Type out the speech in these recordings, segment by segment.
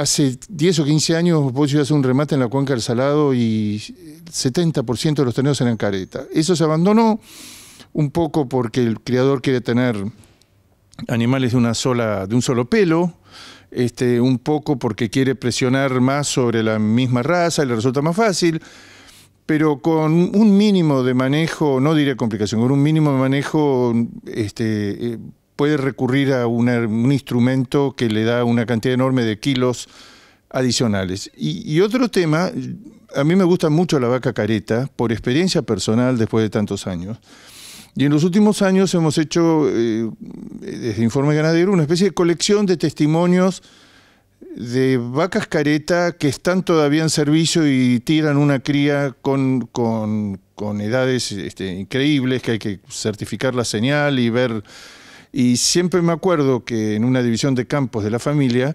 hace 10 o 15 años vos ibas a hacer un remate en la cuenca del Salado y 70% de los terneros eran careta. Eso se abandonó un poco porque el criador quiere tener animales de una sola, de un solo pelo, este, un poco porque quiere presionar más sobre la misma raza y le resulta más fácil, pero con un mínimo de manejo, no diré complicación, con un mínimo de manejo este, eh, puede recurrir a un instrumento que le da una cantidad enorme de kilos adicionales. Y, otro tema, a mí me gusta mucho la vaca careta, por experiencia personal después de tantos años. Y en los últimos años hemos hecho, eh, desde Informe Ganadero, una especie de colección de testimonios de vacas careta que están todavía en servicio y tiran una cría con, edades este, increíbles, que hay que certificar la señal y ver. Y siempre me acuerdo que en una división de campos de la familia,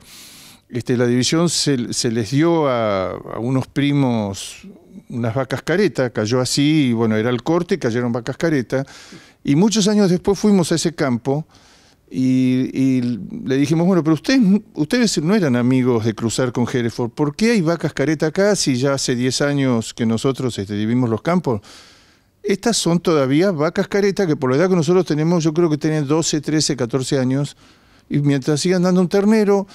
este, la división se, les dio a, a, unos primos unas vacas careta, cayó así, y bueno, era el corte, cayeron vacas careta. Y muchos años después fuimos a ese campo y, le dijimos, bueno, pero ustedes, ustedes no eran amigos de cruzar con Hereford, ¿por qué hay vacas careta acá si ya hace 10 años que nosotros este, vivimos los campos? Estas son todavía vacas careta que por la edad que nosotros tenemos, yo creo que tienen 12, 13, 14 años, y mientras sigan dando un ternero,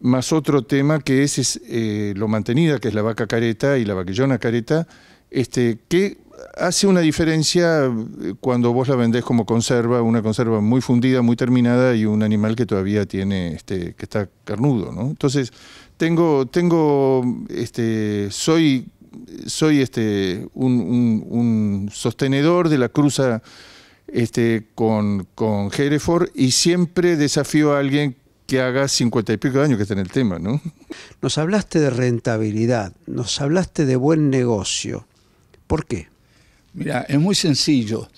más otro tema que es, eh, lo mantenida, que es la vaca careta y la vaquillona careta, este, que hace una diferencia eh, cuando vos la vendés como conserva, una conserva muy fundida, muy terminada y un animal que todavía tiene, este, que está carnudo, ¿no? Entonces, tengo, tengo, este, soy, soy este, un, sostenedor de la cruza este, con, con Hereford y siempre desafío a alguien que haga cincuenta y pico de años que está en el tema, ¿no? Nos hablaste de rentabilidad, nos hablaste de buen negocio. ¿Por qué? Mira, es muy sencillo,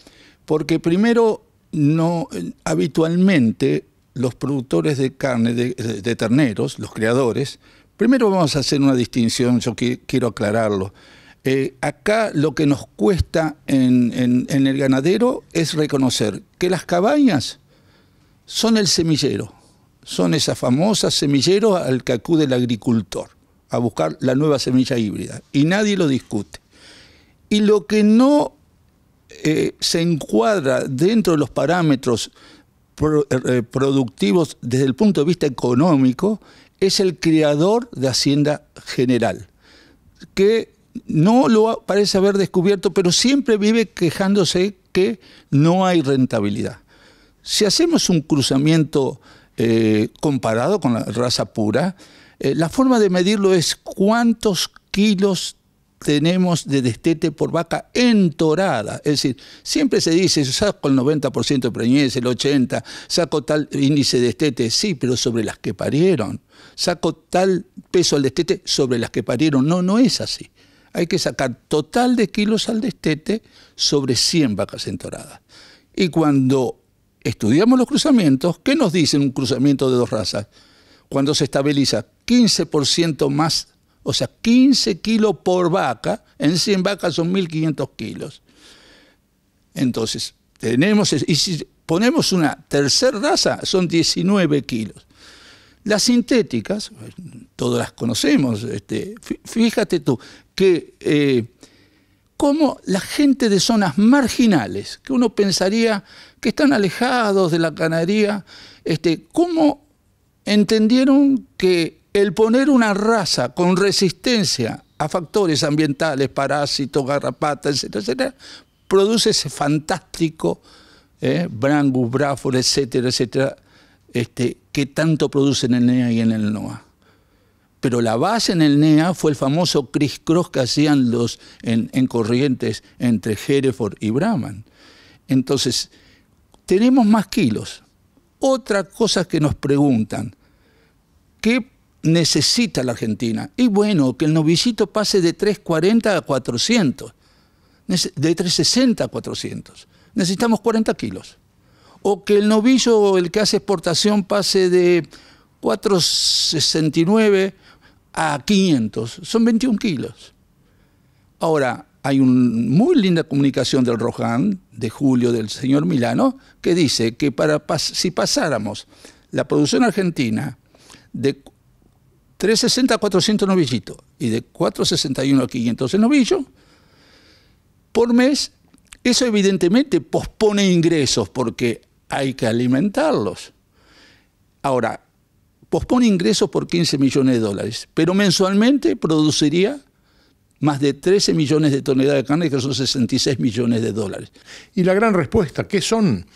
porque primero no habitualmente los productores de carne de, terneros, los creadores, primero vamos a hacer una distinción, yo quiero aclararlo. Eh, acá lo que nos cuesta en el ganadero es reconocer que las cabañas son el semillero son esas famosas semilleros al que acude el agricultor a buscar la nueva semilla híbrida y nadie lo discute. Y lo que no eh, se encuadra dentro de los parámetros eh, productivos desde el punto de vista económico es el creador de Hacienda General, que no lo parece haber descubierto, pero siempre vive quejándose que no hay rentabilidad. Si hacemos un cruzamiento eh, comparado con la raza pura, eh, la forma de medirlo es cuántos kilos tenemos de destete por vaca entorada. Es decir, siempre se dice, saco el 90% de preñez, el 80%, saco tal índice de destete, sí, pero sobre las que parieron. Saco tal peso al destete sobre las que parieron. No, no es así. Hay que sacar total de kilos al destete sobre 100 vacas entoradas. Y cuando estudiamos los cruzamientos, ¿qué nos dice un cruzamiento de dos razas? Cuando se estabiliza 15% más, o sea, 15 kilos por vaca, en 100 vacas son 1.500 kilos. Entonces, tenemos, y si ponemos una tercera raza, son 19 kilos. Las sintéticas, todas las conocemos, este, fíjate tú, que eh, como la gente de zonas marginales, que uno pensaría que están alejados de la ganadería, este, ¿cómo entendieron que el poner una raza con resistencia a factores ambientales, parásitos, garrapatas, etcétera, etcétera, produce ese fantástico eh, Brangus, Brafor, etcétera, etcétera, este, que tanto produce en el NEA y en el NOA? pero la base en el NEA fue el famoso criss-cross que hacían los en, corrientes entre Hereford y Brahman. Entonces, tenemos más kilos. Otra cosa que nos preguntan, ¿qué necesita la Argentina? Y bueno, que el novicito pase de 340 a 400, de 360 a 400. Necesitamos 40 kilos. O que el novillo, el que hace exportación, pase de 469 a 500, son 21 kilos. Ahora, hay una muy linda comunicación del Rojan, de julio, del señor Milano, que dice que para si pasáramos la producción argentina de 360 a 400 novillitos y de 461 a 500 novillos por mes, eso evidentemente pospone ingresos porque hay que alimentarlos. Ahora, pospone ingresos por 15 millones de dólares, pero mensualmente produciría más de 13 millones de toneladas de carne, que son 66 millones de dólares. Y la gran respuesta, ¿qué son?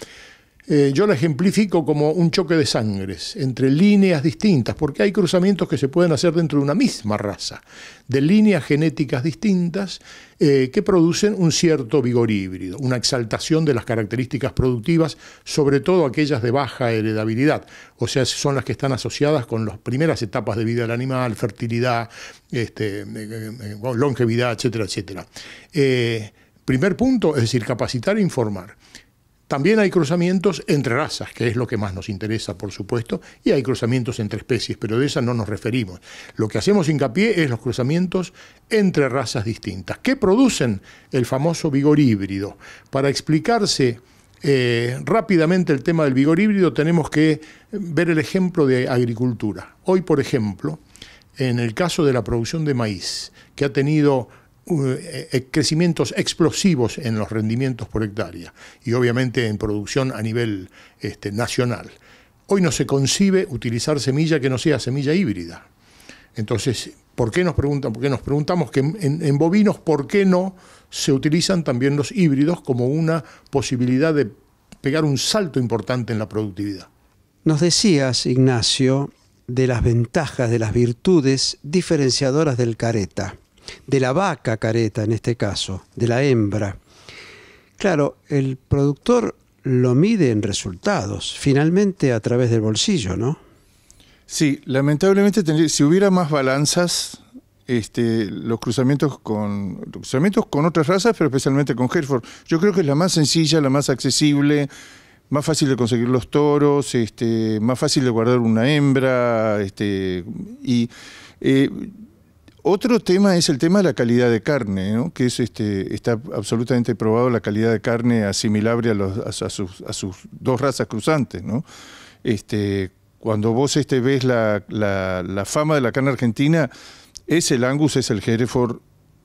Eh, yo la ejemplifico como un choque de sangres entre líneas distintas, porque hay cruzamientos que se pueden hacer dentro de una misma raza, de líneas genéticas distintas eh, que producen un cierto vigor híbrido, una exaltación de las características productivas, sobre todo aquellas de baja heredabilidad, o sea, son las que están asociadas con las primeras etapas de vida del animal, fertilidad, este, eh, longevidad, etcétera, etcétera. primer punto, es decir, capacitar e informar. También hay cruzamientos entre razas, que es lo que más nos interesa, por supuesto, y hay cruzamientos entre especies, pero de esas no nos referimos. Lo que hacemos hincapié es los cruzamientos entre razas distintas, que producen el famoso vigor híbrido. Para explicarse eh, rápidamente el tema del vigor híbrido, tenemos que ver el ejemplo de agricultura. Hoy, por ejemplo, en el caso de la producción de maíz, que ha tenido crecimientos explosivos en los rendimientos por hectárea y obviamente en producción a nivel este, nacional. Hoy no se concibe utilizar semilla que no sea semilla híbrida. Entonces, ¿por qué nos, preguntan, nos preguntamos que en, en bovinos, por qué no se utilizan también los híbridos como una posibilidad de pegar un salto importante en la productividad? Nos decías, Ignacio, de las ventajas, de las virtudes diferenciadoras del careta de la vaca careta en este caso, de la hembra. Claro, el productor lo mide en resultados, finalmente a través del bolsillo, ¿no? Sí, lamentablemente si hubiera más balanzas, este, los cruzamientos con cruzamientos con otras razas, pero especialmente con Hereford, yo creo que es la más sencilla, la más accesible, más fácil de conseguir los toros, este, más fácil de guardar una hembra, este, y eh, otro tema es el tema de la calidad de carne, que es este, está absolutamente probado la calidad de carne asimilable a, sus, dos razas cruzantes. ¿no? Este, cuando vos este, ves la, fama de la carne argentina, es el Angus, es el Hereford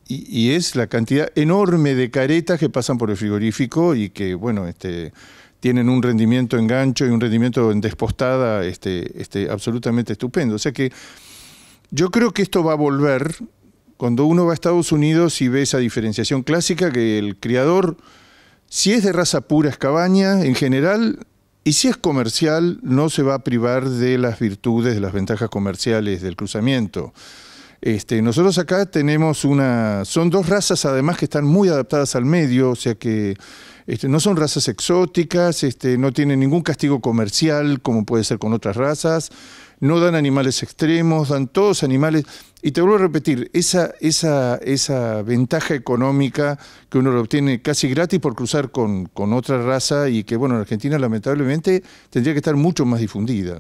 y, es la cantidad enorme de caretas que pasan por el frigorífico y que, bueno, este, tienen un rendimiento en gancho y un rendimiento en despostada este, este, absolutamente estupendo. O sea que yo creo que esto va a volver cuando uno va a Estados Unidos y ve esa diferenciación clásica que el criador, si es de raza pura es cabaña en general, y si es comercial, no se va a privar de las virtudes, de las ventajas comerciales del cruzamiento. Este, nosotros acá tenemos una. Son dos razas además que están muy adaptadas al medio, o sea que este, no son razas exóticas, este, no tienen ningún castigo comercial como puede ser con otras razas no dan animales extremos, dan todos animales. Y te vuelvo a repetir, esa, esa, esa ventaja económica que uno lo obtiene casi gratis por cruzar con, con otra raza y que, bueno, en Argentina lamentablemente tendría que estar mucho más difundida.